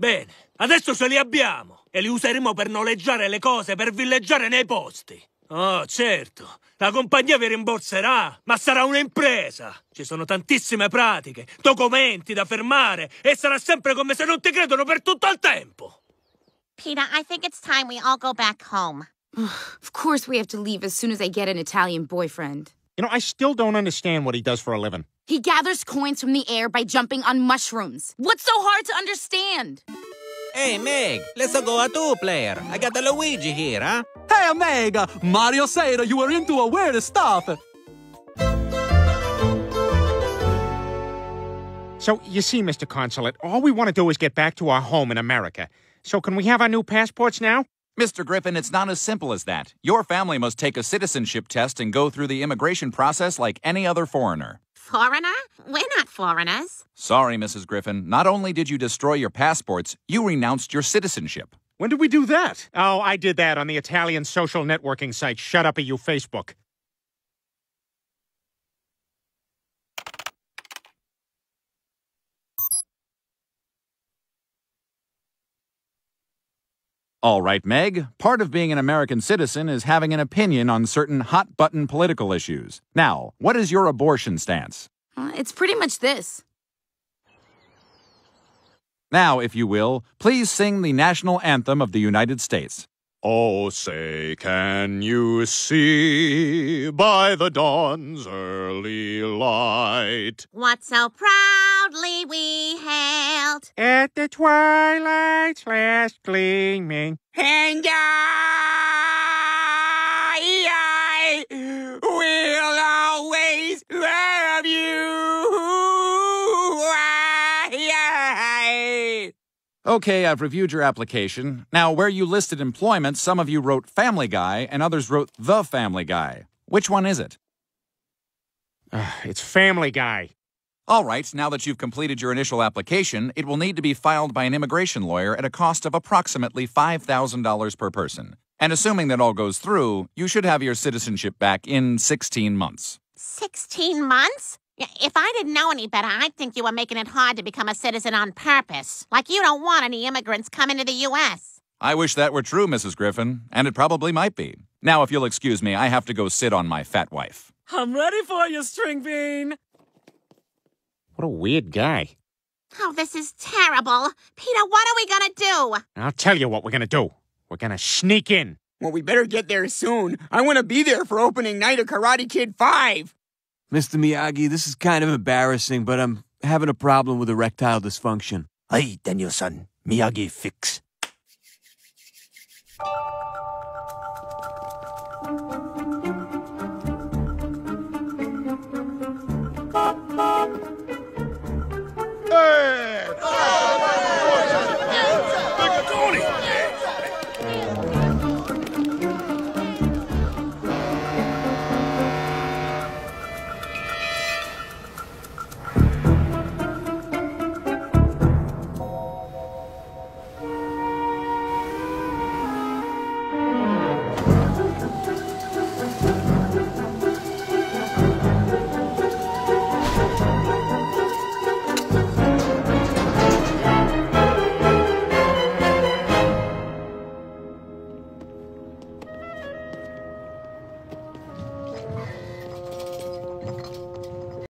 Bene, adesso ce li abbiamo e li useremo per noleggiare le cose per villeggiare nei posti. Oh, certo, la compagnia vi rimborserà, ma sarà un'impresa. Ci sono tantissime pratiche, documenti da fermare e sarà sempre come se non ti credono per tutto il tempo. Peter, I think it's time we all go back home. of course we have to leave as soon as I get an Italian boyfriend. You know, I still don't understand what he does for a living. He gathers coins from the air by jumping on mushrooms. What's so hard to understand? Hey, Meg, let's go a two-player. I got a Luigi here, huh? Hey, Meg! Mario said you were into a weird stuff. So, you see, Mr. Consulate, all we want to do is get back to our home in America. So, can we have our new passports now? Mr. Griffin, it's not as simple as that. Your family must take a citizenship test and go through the immigration process like any other foreigner. Foreigner? We're not foreigners. Sorry, Mrs. Griffin. Not only did you destroy your passports, you renounced your citizenship. When did we do that? Oh, I did that on the Italian social networking site Shut Up at You Facebook. All right, Meg. Part of being an American citizen is having an opinion on certain hot button political issues. Now, what is your abortion stance? Uh, it's pretty much this. Now, if you will, please sing the national anthem of the United States. Oh, say, can you see by the dawn's early light? What so proudly we hailed. At the twilight's last gleaming. And I, I will always love you. Okay, I've reviewed your application. Now, where you listed employment, some of you wrote Family Guy and others wrote The Family Guy. Which one is it? Uh, it's Family Guy. All right, now that you've completed your initial application, it will need to be filed by an immigration lawyer at a cost of approximately $5,000 per person. And assuming that all goes through, you should have your citizenship back in 16 months. 16 months? If I didn't know any better, I'd think you were making it hard to become a citizen on purpose. Like you don't want any immigrants coming to the U.S. I wish that were true, Mrs. Griffin, and it probably might be. Now, if you'll excuse me, I have to go sit on my fat wife. I'm ready for you, String Bean. What a weird guy. Oh, this is terrible. Peter, what are we gonna do? I'll tell you what we're gonna do. We're gonna sneak in. Well, we better get there soon. I want to be there for opening night of Karate Kid 5. Mr. Miyagi, this is kind of embarrassing, but I'm having a problem with erectile dysfunction. Hey, Daniel-san. Miyagi fix.